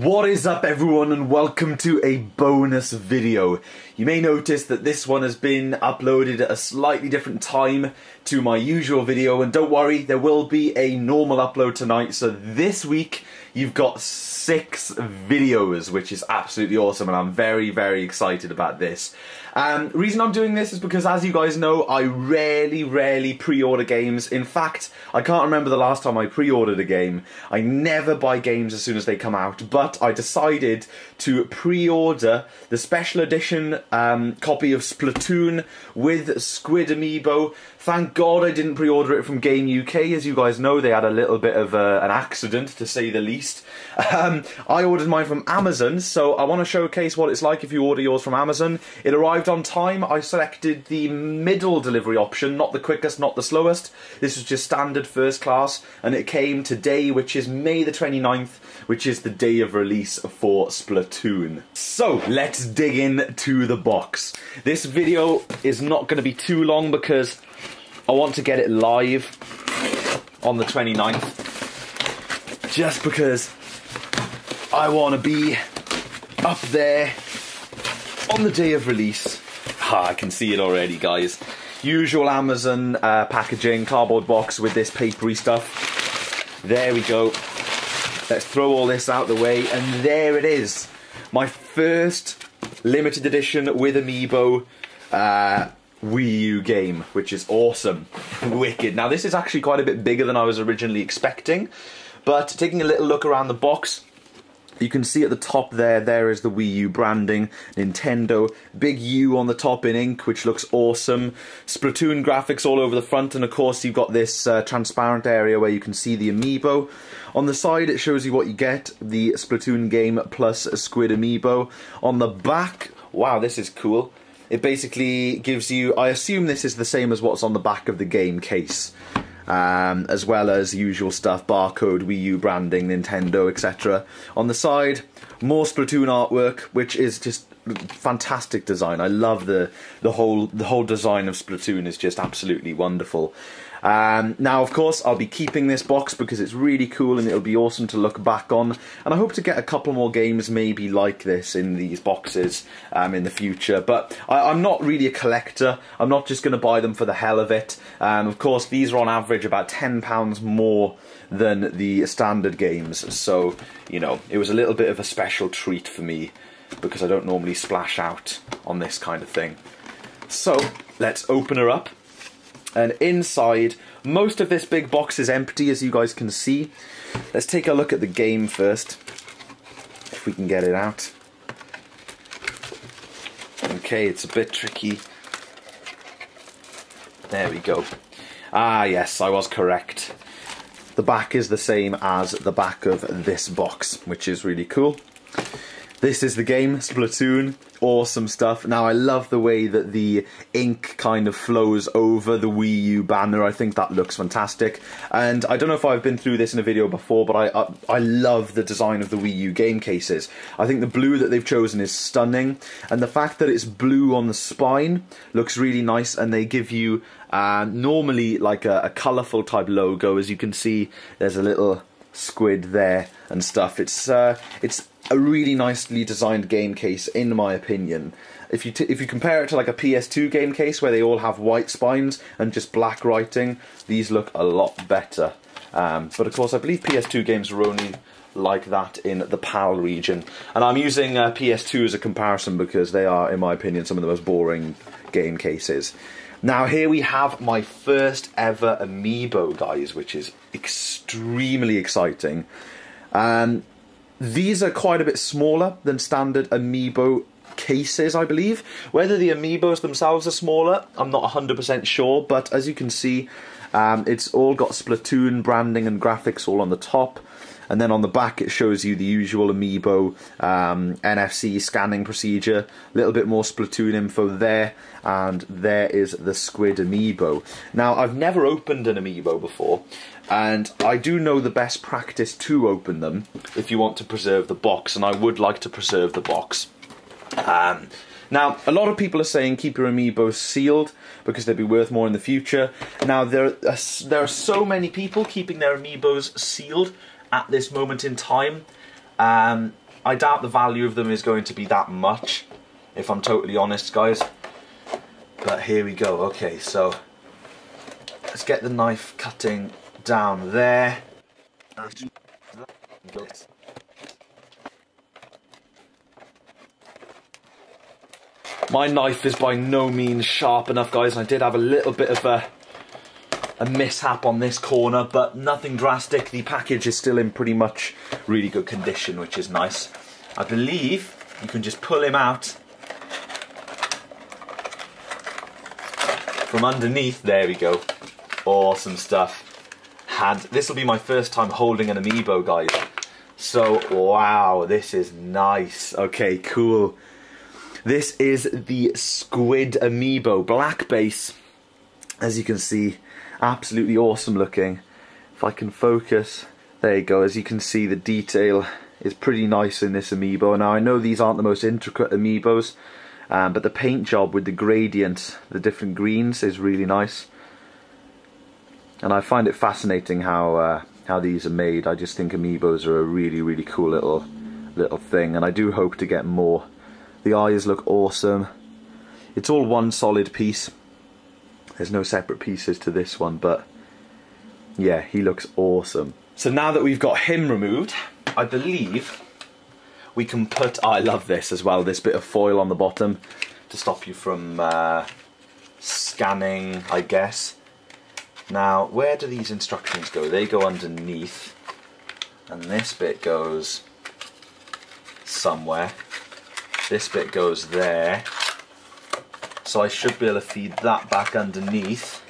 What is up everyone and welcome to a bonus video. You may notice that this one has been uploaded at a slightly different time to my usual video and don't worry there will be a normal upload tonight so this week you've got six videos which is absolutely awesome and I'm very very excited about this. Um, reason I'm doing this is because as you guys know I rarely rarely pre-order games. In fact I can't remember the last time I pre-ordered a game. I never buy games as soon as they come out but I decided to pre-order the special edition um, copy of Splatoon with Squid Amiibo. Thank God I didn't pre-order it from Game UK. As you guys know, they had a little bit of uh, an accident, to say the least. Um, I ordered mine from Amazon, so I want to showcase what it's like if you order yours from Amazon. It arrived on time. I selected the middle delivery option, not the quickest, not the slowest. This was just standard first class, and it came today, which is May the 29th, which is the day of release for Splatoon. So, let's dig in to the box. This video is not going to be too long because I want to get it live on the 29th. Just because I want to be up there on the day of release. Ah, I can see it already, guys. Usual Amazon uh, packaging, cardboard box with this papery stuff. There we go. Let's throw all this out the way, and there it is. My first limited edition with Amiibo uh, Wii U game, which is awesome. Wicked. Now, this is actually quite a bit bigger than I was originally expecting, but taking a little look around the box, you can see at the top there, there is the Wii U branding, Nintendo, big U on the top in ink, which looks awesome. Splatoon graphics all over the front, and of course you've got this uh, transparent area where you can see the amiibo. On the side it shows you what you get, the Splatoon game plus a Squid amiibo. On the back, wow this is cool, it basically gives you, I assume this is the same as what's on the back of the game case. Um, as well as usual stuff, barcode, Wii U branding, Nintendo, etc. On the side, more Splatoon artwork, which is just fantastic design. I love the the whole the whole design of Splatoon is just absolutely wonderful. Um, now, of course, I'll be keeping this box because it's really cool and it'll be awesome to look back on. And I hope to get a couple more games maybe like this in these boxes um, in the future. But I, am not really a collector. I'm not just going to buy them for the hell of it. Um, of course, these are on average about £10 more than the standard games. So, you know, it was a little bit of a special treat for me because I don't normally splash out on this kind of thing. So, let's open her up and inside, most of this big box is empty, as you guys can see. Let's take a look at the game first, if we can get it out. Okay, it's a bit tricky. There we go. Ah, yes, I was correct. The back is the same as the back of this box, which is really cool. This is the game, Splatoon. Awesome stuff. Now, I love the way that the ink kind of flows over the Wii U banner. I think that looks fantastic. And I don't know if I've been through this in a video before, but I, I, I love the design of the Wii U game cases. I think the blue that they've chosen is stunning. And the fact that it's blue on the spine looks really nice. And they give you uh, normally like a, a colourful type logo. As you can see, there's a little squid there and stuff. It's uh, it's a really nicely designed game case, in my opinion. If you if you compare it to like a PS2 game case where they all have white spines and just black writing, these look a lot better. Um, but of course, I believe PS2 games are only like that in the PAL region. And I'm using uh, PS2 as a comparison because they are, in my opinion, some of the most boring game cases. Now here we have my first ever amiibo, guys, which is extremely exciting. Um, these are quite a bit smaller than standard amiibo cases, I believe. Whether the amiibos themselves are smaller, I'm not 100% sure, but as you can see, um, it's all got Splatoon branding and graphics all on the top. And then on the back, it shows you the usual amiibo um, NFC scanning procedure. A little bit more Splatoon info there. And there is the Squid amiibo. Now, I've never opened an amiibo before. And I do know the best practice to open them if you want to preserve the box. And I would like to preserve the box. Um, now, a lot of people are saying keep your amiibos sealed because they'd be worth more in the future. Now, there are, there are so many people keeping their amiibos sealed at this moment in time. Um, I doubt the value of them is going to be that much, if I'm totally honest, guys. But here we go. Okay, so let's get the knife cutting down there. My knife is by no means sharp enough, guys. I did have a little bit of a, a mishap on this corner, but nothing drastic. The package is still in pretty much really good condition, which is nice. I believe you can just pull him out from underneath. There we go. Awesome stuff. Had this will be my first time holding an amiibo, guys. So wow, this is nice. Okay, cool. This is the Squid Amiibo, black base. As you can see, absolutely awesome looking. If I can focus, there you go. As you can see, the detail is pretty nice in this amiibo. Now, I know these aren't the most intricate amiibos, um, but the paint job with the gradient, the different greens, is really nice. And I find it fascinating how uh, how these are made. I just think amiibos are a really, really cool little little thing, and I do hope to get more. The eyes look awesome. It's all one solid piece. There's no separate pieces to this one, but yeah, he looks awesome. So now that we've got him removed, I believe we can put, oh, I love this as well, this bit of foil on the bottom to stop you from uh, scanning, I guess. Now, where do these instructions go? They go underneath, and this bit goes somewhere. This bit goes there. So I should be able to feed that back underneath.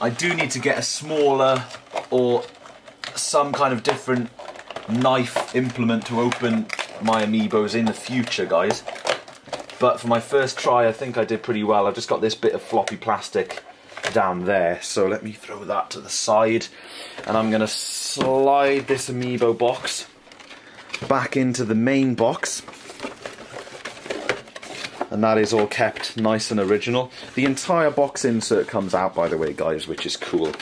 I do need to get a smaller or some kind of different knife implement to open my amiibos in the future guys but for my first try I think I did pretty well I've just got this bit of floppy plastic down there. So let me throw that to the side and I'm going to slide this amiibo box back into the main box and that is all kept nice and original. The entire box insert comes out by the way guys which is cool.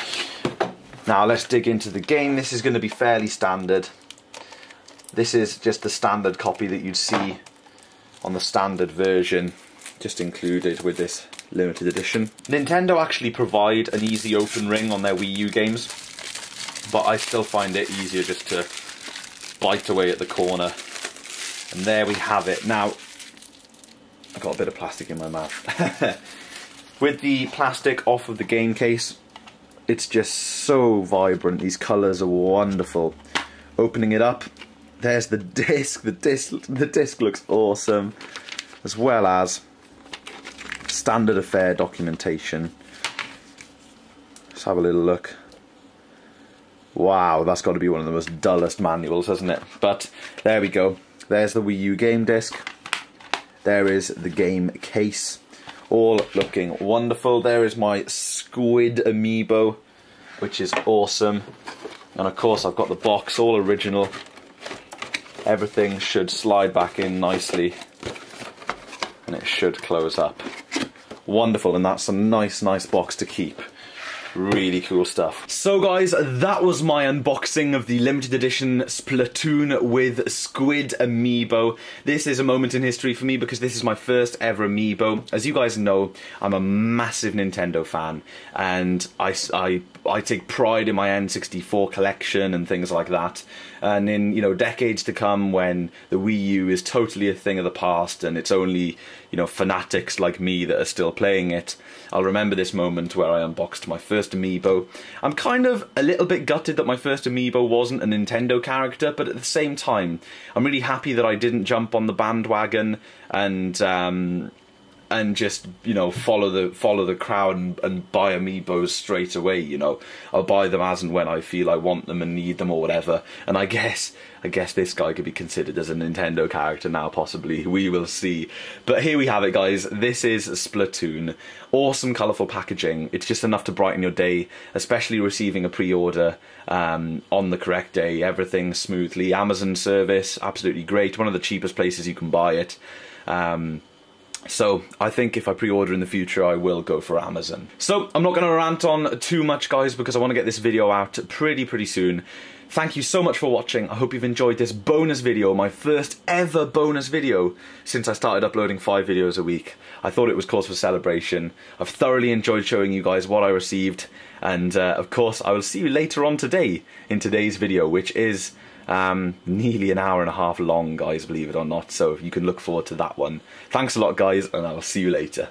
Now let's dig into the game. This is going to be fairly standard. This is just the standard copy that you'd see on the standard version just included with this limited edition. Nintendo actually provide an easy open ring on their Wii U games, but I still find it easier just to bite away at the corner. And there we have it. Now, I've got a bit of plastic in my mouth. With the plastic off of the game case, it's just so vibrant. These colours are wonderful. Opening it up, there's the disc. The disc, the disc looks awesome, as well as standard affair documentation. Let's have a little look. Wow, that's got to be one of the most dullest manuals, hasn't it? But there we go. There's the Wii U game disc. There is the game case. All looking wonderful. There is my Squid Amiibo, which is awesome. And of course, I've got the box, all original. Everything should slide back in nicely. And it should close up wonderful and that's a nice nice box to keep really cool stuff. So guys, that was my unboxing of the limited edition Splatoon with Squid Amiibo. This is a moment in history for me because this is my first ever Amiibo. As you guys know, I'm a massive Nintendo fan and I, I, I take pride in my N64 collection and things like that. And in, you know, decades to come when the Wii U is totally a thing of the past and it's only, you know, fanatics like me that are still playing it, I'll remember this moment where I unboxed my first amiibo. I'm kind of a little bit gutted that my first amiibo wasn't a Nintendo character, but at the same time, I'm really happy that I didn't jump on the bandwagon and um, and just you know follow the follow the crowd and, and buy amiibos straight away you know. I'll buy them as and when i feel i want them and need them or whatever. And i guess i guess this guy could be considered as a nintendo character now possibly. We will see. But here we have it guys. This is splatoon. Awesome colorful packaging. It's just enough to brighten your day especially receiving a pre-order um, on the correct day. Everything smoothly. Amazon service absolutely great. One of the cheapest places you can buy it. Um, So I think if I pre-order in the future, I will go for Amazon. So I'm not going to rant on too much, guys, because I want to get this video out pretty, pretty soon. Thank you so much for watching. I hope you've enjoyed this bonus video, my first ever bonus video since I started uploading five videos a week. I thought it was cause for celebration. I've thoroughly enjoyed showing you guys what I received. And uh, of course, I will see you later on today in today's video, which is um, nearly an hour and a half long, guys, believe it or not. So you can look forward to that one. Thanks a lot, guys, and I'll see you later.